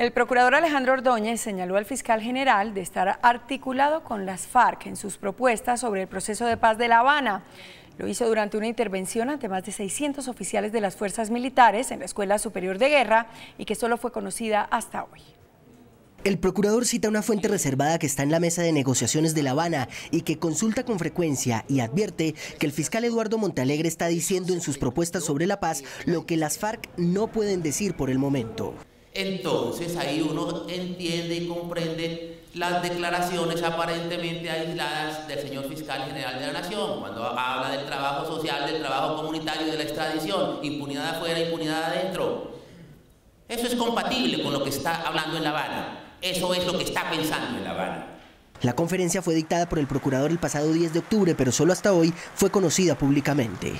El procurador Alejandro Ordóñez señaló al fiscal general de estar articulado con las FARC en sus propuestas sobre el proceso de paz de La Habana. Lo hizo durante una intervención ante más de 600 oficiales de las fuerzas militares en la Escuela Superior de Guerra y que solo fue conocida hasta hoy. El procurador cita una fuente reservada que está en la mesa de negociaciones de La Habana y que consulta con frecuencia y advierte que el fiscal Eduardo Montalegre está diciendo en sus propuestas sobre la paz lo que las FARC no pueden decir por el momento. Entonces ahí uno entiende y comprende las declaraciones aparentemente aisladas del señor fiscal general de la Nación, cuando habla del trabajo social, del trabajo comunitario, de la extradición, impunidad afuera, impunidad adentro. Eso es compatible con lo que está hablando en La Habana. Eso es lo que está pensando en La Habana. La conferencia fue dictada por el procurador el pasado 10 de octubre, pero solo hasta hoy fue conocida públicamente.